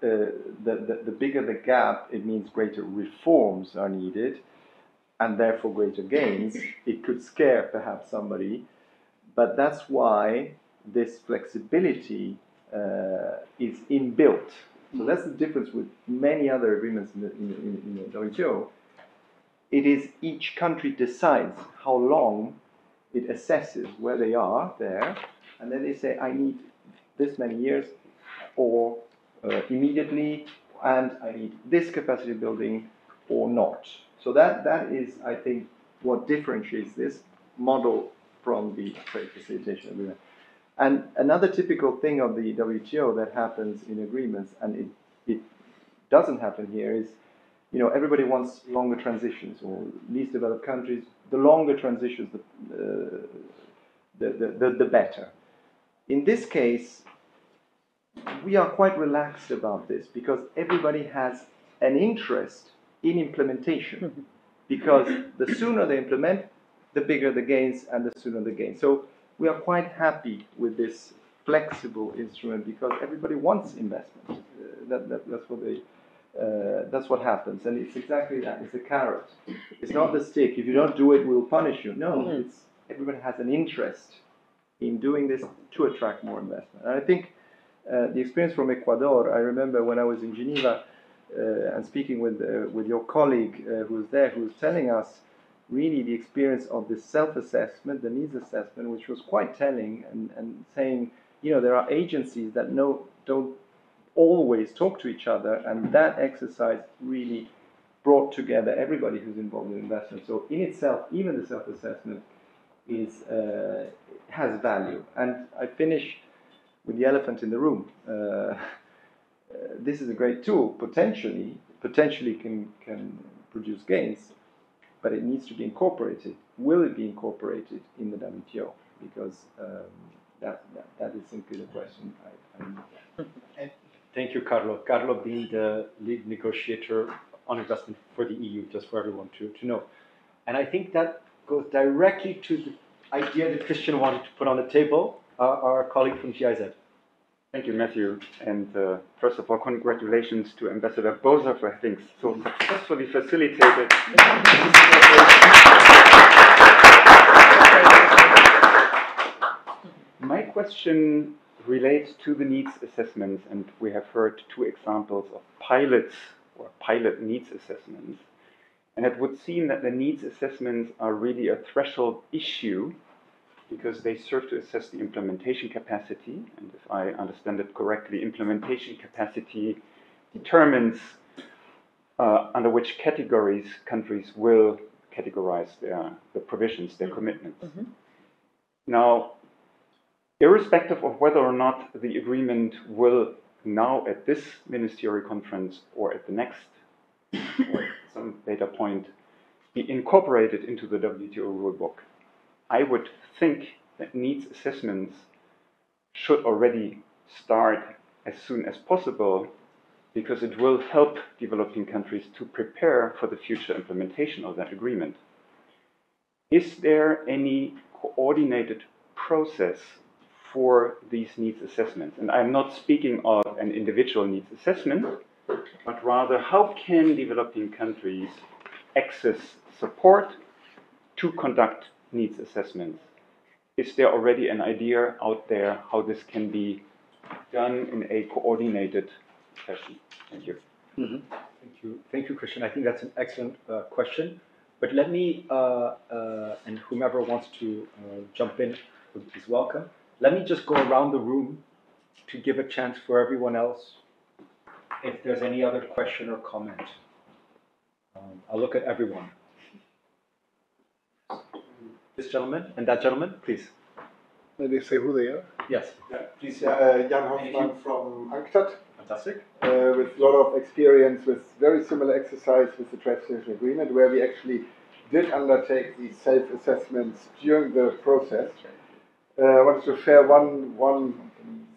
S6: the, the, the bigger the gap, it means greater reforms are needed and therefore greater gains. It could scare perhaps somebody, but that's why this flexibility uh, is inbuilt. So that's the difference with many other agreements in the, in, in, in the WTO. It is each country decides how long it assesses where they are there, and then they say, I need this many years, or uh, immediately, and I need this capacity building, or not. So that, that is, I think, what differentiates this model from the trade facilitation agreement. And another typical thing of the WTO that happens in agreements, and it, it doesn't happen here, is you know everybody wants longer transitions, or least developed countries, the longer transitions, the, uh, the, the, the, the better. In this case, we are quite relaxed about this because everybody has an interest in implementation. because the sooner they implement, the bigger the gains and the sooner the gains. So we are quite happy with this flexible instrument because everybody wants investment. Uh, that, that, that's what they. Uh, that's what happens, and it's exactly that. It's a carrot. It's not the stick. If you don't do it, we'll punish you. No, it's everybody has an interest in doing this to attract more investment. And I think Uh, the experience from Ecuador, I remember when I was in Geneva uh, and speaking with, uh, with your colleague uh, who was there, who was telling us really the experience of the self-assessment, the needs assessment, which was quite telling and, and saying, you know, there are agencies that know, don't always talk to each other, and that exercise really brought together everybody who's involved in investment. So in itself, even the self-assessment is uh, has value. And I finish with the elephant in the room. Uh, uh, this is a great tool, potentially, potentially can can produce gains, but it needs to be incorporated. Will it be incorporated in the WTO? Because um, that, that that is simply the question. I, I'm,
S1: Thank you, Carlo. Carlo being the lead negotiator on investment for the EU, just for everyone to, to know. And I think that goes directly to the idea that Christian wanted to put on the table, uh, our colleague from GIZ.
S7: Thank you, Matthew. And uh, first of all, congratulations to Ambassador Boza for having so successfully facilitated. My question relates to the needs assessments, and we have heard two examples of pilots or pilot needs assessments. And it would seem that the needs assessments are really a threshold issue because they serve to assess the implementation capacity. And if I understand it correctly, implementation capacity determines uh, under which categories countries will categorize their the provisions, their commitments. Now, irrespective of whether or not the agreement will now at this ministerial conference or at the next some data point be incorporated into the WTO rulebook, I would think that needs assessments should already start as soon as possible because it will help developing countries to prepare for the future implementation of that agreement. Is there any coordinated process for these needs assessments? And I'm not speaking of an individual needs assessment, but rather how can developing countries access support to conduct needs assessments? Is there already an idea out there how this can be done in a coordinated fashion? Thank you.
S1: Thank you, thank you, Christian. I think that's an excellent uh, question. But let me, uh, uh, and whomever wants to uh, jump in is welcome. Let me just go around the room to give a chance for everyone else if there's any other question or comment. Um, I'll look at everyone. This gentleman and that gentleman, please.
S5: May they say who they are?
S1: Yes,
S8: Please, uh, Jan Hoffmann from UNCTAD,
S1: fantastic.
S8: uh, with a lot of experience with very similar exercise with the transition agreement, where we actually did undertake these self-assessments during the process. Uh, I wanted to share one one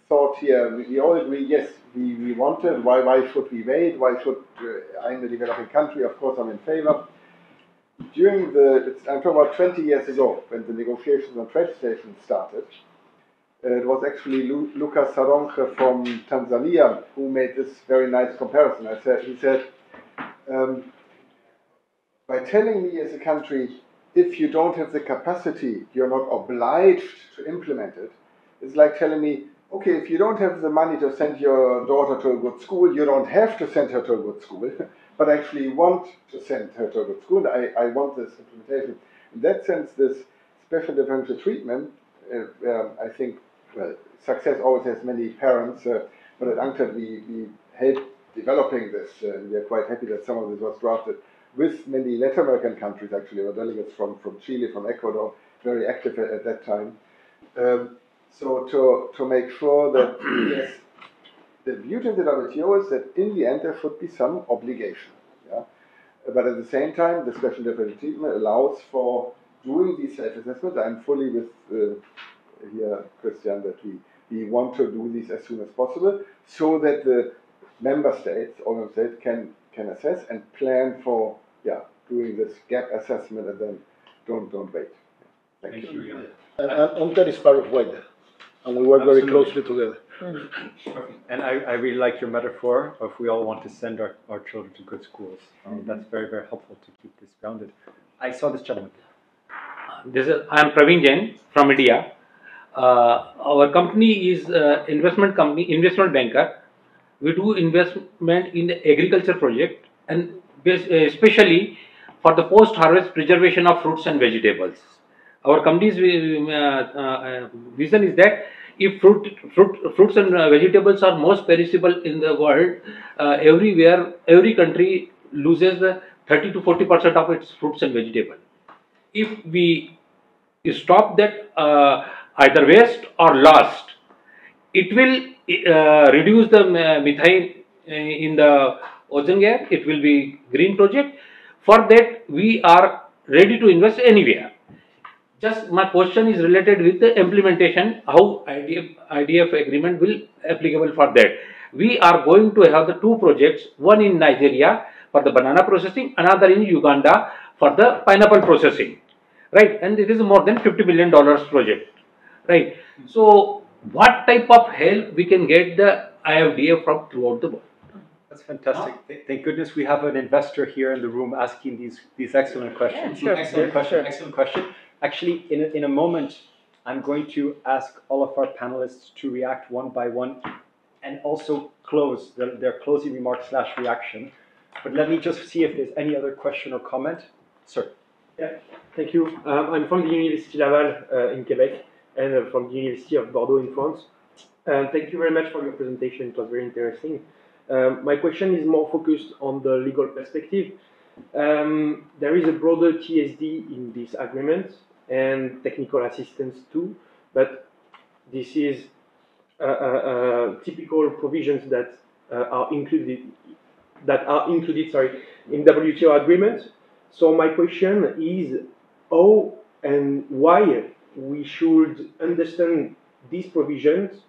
S8: thought here. We, we all agree, yes, we, we want it. Why why should we wait? Why should uh, I'm a developing country? Of course, I'm in favor. During the, I'm talking about 20 years ago, when the negotiations on trade facilitation started, uh, it was actually Lu- Lucas Saronge from Tanzania who made this very nice comparison. I said, he said, um, by telling me as a country, if you don't have the capacity, you're not obliged to implement it, it's like telling me, okay, if you don't have the money to send your daughter to a good school, you don't have to send her to a good school, but actually want to send her to a good school. I, I want this implementation. In that sense, this special differential treatment, uh, um, I think, well, success always has many parents, uh, but at UNCTAD we, we helped developing this, uh, and we are quite happy that some of this was drafted with many Latin American countries, actually, were delegates from, from Chile, from Ecuador, very active at, at that time. Um, so to, to make sure that, yes, the beauty of the WTO is that in the end there should be some obligation. Yeah? But at the same time, the special differential treatment allows for doing these self-assessments. I'm fully with uh, here, Christian, that we, we want to do this as soon as possible so that the member states, all member states, can, can assess and plan for yeah, doing this gap assessment and then don't, don't wait. Thank,
S1: Thank
S8: you.
S1: you, Jan.
S5: And, and UNCTAD is part of WIDA, and we work very
S1: Absolutely.
S5: closely together.
S1: And I, I really like your metaphor of we all want to send our, our children to good schools. Um, That's very, very helpful to keep this grounded. I saw this gentleman.
S9: This is I am Praveen Jain from India. uh, our company is uh, investment company, investment banker. We do investment in the agriculture project and uh, especially for the post-harvest preservation of fruits and vegetables. Our company's uh, uh, uh, vision is that if fruit, fruit, fruits and vegetables are most perishable in the world, everywhere, every country loses 30 to 40 percent of its fruits and vegetables. If we stop that either waste or lost, it will uh, reduce the methane in the ozone gap. It will be green project. For that, we are ready to invest anywhere. Just my question is related with the implementation, how IDF, IDF agreement will applicable for that. We are going to have the two projects, one in Nigeria for the banana processing, another in Uganda for the pineapple processing, right? And it is more than 50 billion dollars project, right? So what type of help we can get the IFDA from throughout the world?
S1: That's fantastic. Th- Thank goodness we have an investor here in the room asking these, these excellent questions.
S2: sure,
S1: Excellent
S2: sure,
S1: question,
S2: sure.
S1: excellent question. Actually, in a, in a moment, I'm going to ask all of our panelists to react one by one and also close their, their closing remarks slash reaction. But let me just see if there's any other question or comment. Sir.
S10: Yeah, thank you. Um, I'm from the University Laval uh, in Quebec and uh, from the University of Bordeaux in France. Um, thank you very much for your presentation. It was very interesting. Um, my question is more focused on the legal perspective. Um, there is a broader TSD in this agreement and technical assistance too, but this is uh, uh, typical provisions that uh, are included that are included sorry in WTO agreement. So my question is how and why we should understand these provisions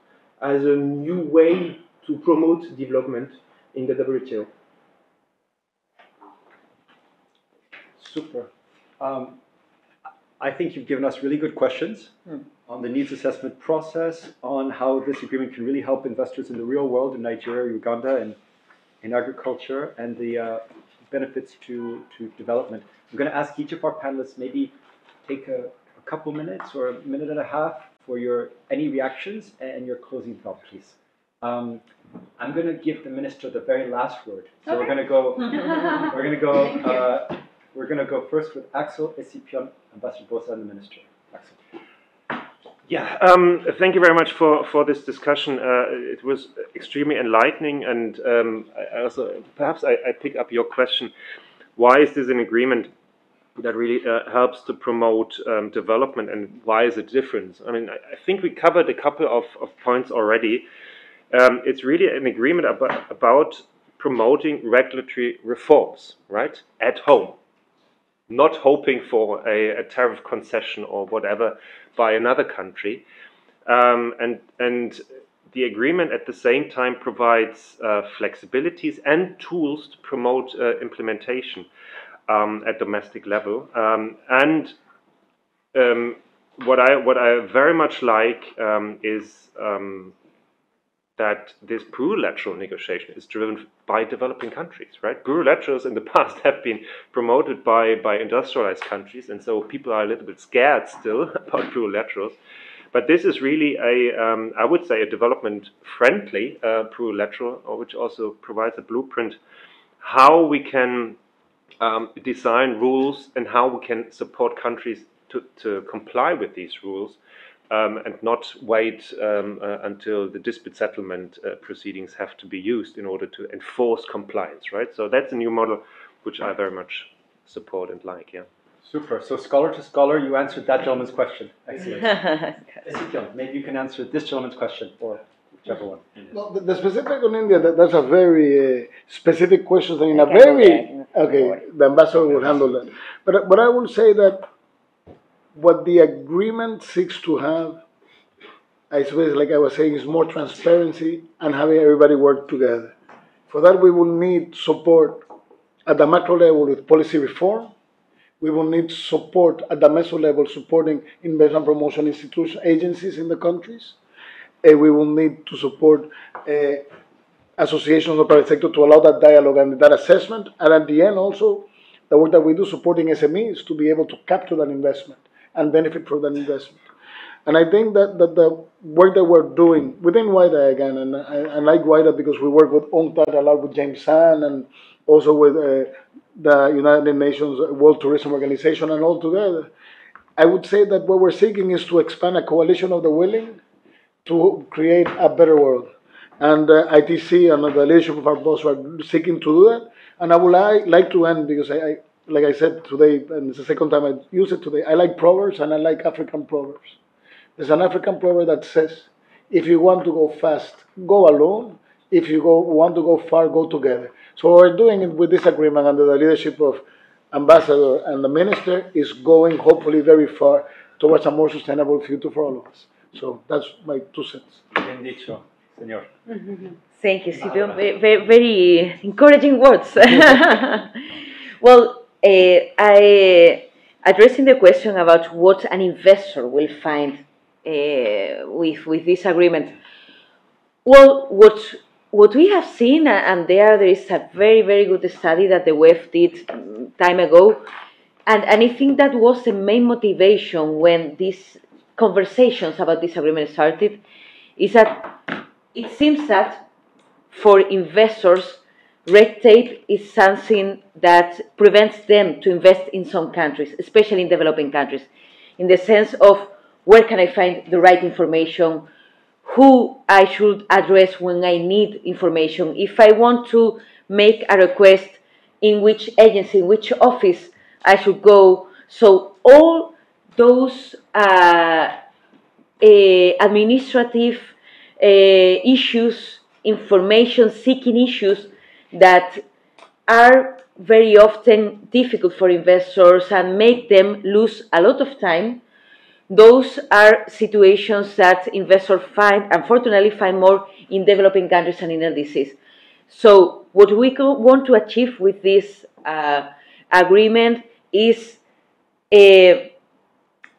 S10: as a new way to promote development in the WTO.
S1: Super. Um, I think you've given us really good questions on the needs assessment process, on how this agreement can really help investors in the real world in Nigeria, Uganda, and in agriculture, and the uh, benefits to, to development. I'm going to ask each of our panelists maybe take a, a couple minutes or a minute and a half for your any reactions and your closing thought, please. Um, I'm going to give the minister the very last word. So we're going to go. We're going to go. Uh, we're going to go first with Axel Escipion, Ambassador Boza, and the minister. Axel.
S3: Yeah, um, thank you very much for, for this discussion. Uh, it was extremely enlightening, and um, I I also perhaps I, I pick up your question: Why is this an agreement that really uh, helps to promote um, development, and why is it different? I mean, I, I think we covered a couple of, of points already. Um, it's really an agreement about, about promoting regulatory reforms, right, at home not hoping for a, a tariff concession or whatever by another country. Um, and, and the agreement at the same time provides uh, flexibilities and tools to promote uh, implementation um, at domestic level. Um, and um, what I what I very much like um, is um, that this plurilateral negotiation is driven by developing countries, right? Plurilaterals in the past have been promoted by, by industrialized countries, and so people are a little bit scared still about plurilaterals. But this is really a, um, I would say, a development-friendly uh, plurilateral, which also provides a blueprint how we can um, design rules and how we can support countries to, to comply with these rules um, and not wait um, uh, until the dispute settlement uh, proceedings have to be used in order to enforce compliance, right? So that's a new model which I very much support and like, yeah.
S1: Super. So, scholar to scholar, you answered that gentleman's question. Excellent. Escipion, maybe you can answer this gentleman's question, or whichever one.
S5: No, the, the specific on India, that, that's a very uh, specific question and in a
S2: I can
S5: very,
S2: that. Don't
S5: okay, the ambassador will handle that. But, but I will say that what the agreement seeks to have, I suppose, like I was saying, is more transparency and having everybody work together. For that, we will need support at the macro level with policy reform. We will need support at the meso level, supporting investment promotion institution agencies in the countries. And we will need to support uh, associations of the private sector to allow that dialogue and that assessment. And at the end, also, the work that we do supporting SMEs to be able to capture that investment and benefit from that investment. And I think that, that the work that we're doing within WIDA again, and I, I like WIDA because we work with UNCTAD a lot with James Zhan and also with uh, the United Nations World Tourism Organization and all together. I would say that what we're seeking is to expand a coalition of the willing to create a better world. And uh, ITC and the leadership of our boss are seeking to do that. And I would like, like to end because I, I, like I said today, and it's the second time I use it today, I like proverbs and I like African proverbs. There's an African proverb that says, if you want to go fast, go alone. If you go, want to go far, go together. So what we're doing it with this agreement under the leadership of ambassador and the minister is going hopefully very far towards a more sustainable future for all of us. So that's my two cents.
S1: Bien dicho, señor.
S2: Thank you, Silvio. Very, very, very encouraging words. well, I addressing the question about what an investor will find uh, with with this agreement. Well, what what we have seen, and there there is a very very good study that the WEF did um, time ago, and and I think that was the main motivation when these conversations about this agreement started, is that it seems that for investors, red tape is something that prevents them to invest in some countries, especially in developing countries, in the sense of where can I find the right information, who I should address when I need information, if I want to make a request, in which agency, in which office I should go. So all those uh, uh, administrative uh, issues, information seeking issues that are very often difficult for investors and make them lose a lot of time. Those are situations that investors find, unfortunately, find more in developing countries and in LDCs. So, what we want to achieve with this uh, agreement is uh,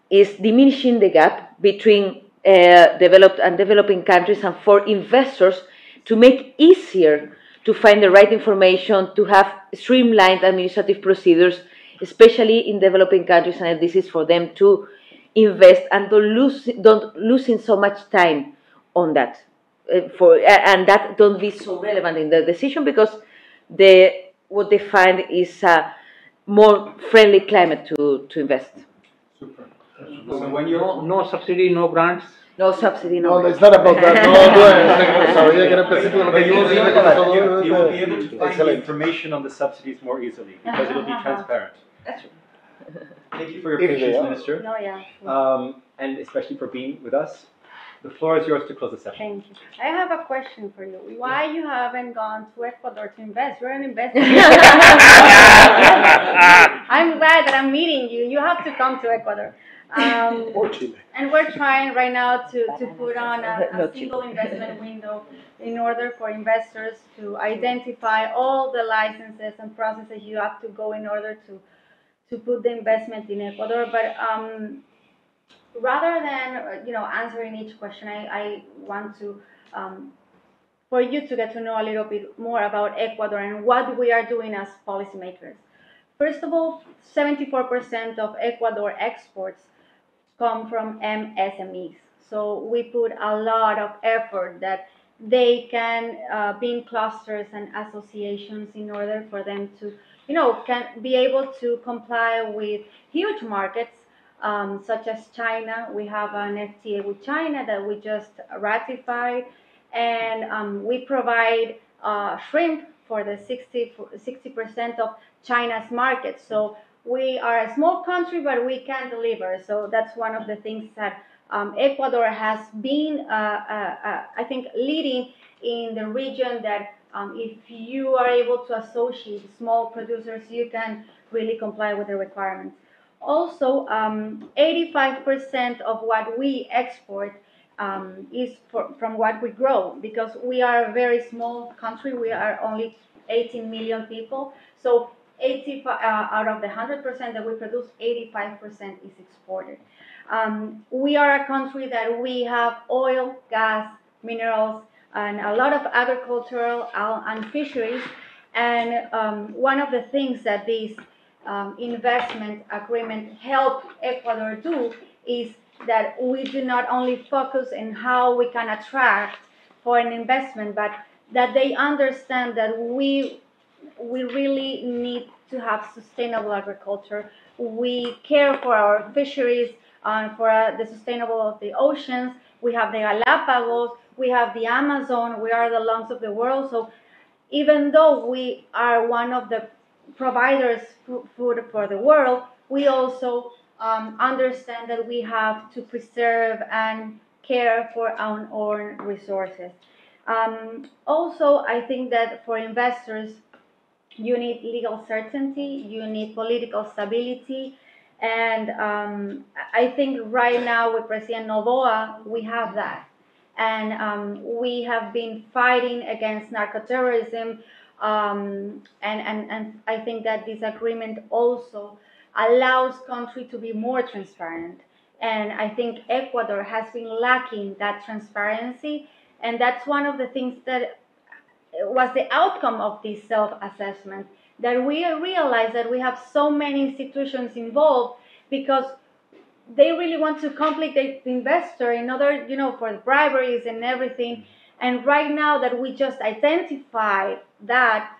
S2: is diminishing the gap between uh, developed and developing countries and for investors to make easier to find the right information, to have streamlined administrative procedures, especially in developing countries, and this is for them to invest and don't lose don't losing so much time on that. Uh, for and that don't be so relevant in the decision because the what they find is a more friendly climate to, to invest.
S1: Super. So when
S9: No, no subsidy, no grants.
S2: No subsidy, no.
S5: No, it's not about that. No, no, sorry, que no empecé lo que
S1: you will be able to,
S5: todo-
S1: you, you will be able to find the information on the subsidies more easily because it'll be transparent.
S2: That's true.
S1: Thank you for your
S5: If
S1: patience. Minister,
S4: No, yeah.
S1: um, and especially for being with us. The floor is yours to close the session.
S4: Thank you. I have a question for you. Why you haven't gone to Ecuador to invest? You're an investor. I'm glad that I'm meeting you. You have to come to Ecuador. Um,
S5: Or Chile.
S4: and we're trying right now to, to put on a, a single investment window in order for investors to identify all the licenses and processes you have to go in order to, to put the investment in Ecuador. But um, rather than uh, you know answering each question, I, I want to um, for you to get to know a little bit more about Ecuador and what we are doing as policymakers. First of all, 74% of Ecuador exports come from MSMEs. So we put a lot of effort that they can uh, be in clusters and associations in order for them to, you know, can be able to comply with huge markets um, such as China. We have an FTA with China that we just ratified, and um, we provide uh, shrimp for the 60 percent of China's market. So we are a small country, but we can deliver. So that's one of the things that um, Ecuador has been, uh, uh, uh, I think, leading in the region. That um, if you are able to associate small producers, you can really comply with the requirements. Also, um, 85% of what we export um, is for, from what we grow because we are a very small country. We are only 18 million people. So 85 uh, out of the 100% that we produce, 85% is exported. Um, we are a country that we have oil, gas, minerals, and a lot of agricultural uh, and fisheries. And um, one of the things that this um, investment agreement help Ecuador do is that we do not only focus in how we can attract foreign investment, but that they understand that we we really need to have sustainable agriculture. We care for our fisheries and for uh, the sustainable of the oceans. We have the Galapagos, we have the Amazon, we are the lungs of the world. So even though we are one of the providers food for the world, we also um, understand that we have to preserve and care for our own resources. Um, also, I think that for investors, you need legal certainty, you need political stability, and um, I think right now with President Novoa, we have that. And um, we have been fighting against narcoterrorism, um, and, and, and I think that this agreement also allows country to be more transparent. And I think Ecuador has been lacking that transparency, and that's one of the things that was the outcome of this self-assessment that we realize that we have so many institutions involved because they really want to complicate the investor in other, you know, for the briberies and everything. And right now that we just identify that,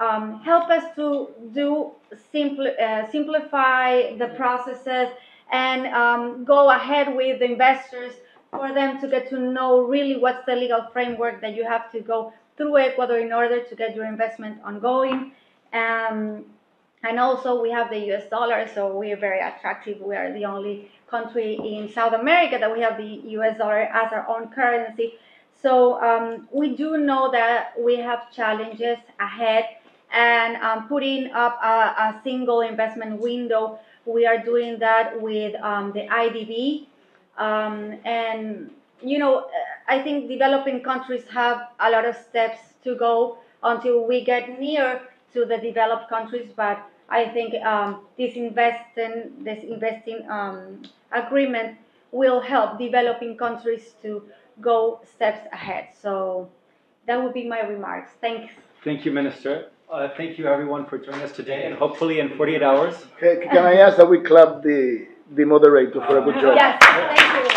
S4: um, help us to do simpl- uh, simplify the processes and um, go ahead with the investors for them to get to know really what's the legal framework that you have to go through Ecuador in order to get your investment ongoing. Um, and also we have the US dollar, so we are very attractive. We are the only country in South America that we have the US dollar as our own currency. So um, we do know that we have challenges ahead and um, putting up a, a, single investment window. We are doing that with um, the IDB. Um, and, you know, I think developing countries have a lot of steps to go until we get near to the developed countries, but I think um, this investing this investing um, agreement will help developing countries to go steps ahead. So that would be my remarks. Thanks.
S1: Thank you, Minister. Uh, thank you, everyone, for joining us today, and hopefully in 48 hours.
S5: Okay, can I ask that we clap the, the moderator for a good job?
S4: Yes. Thank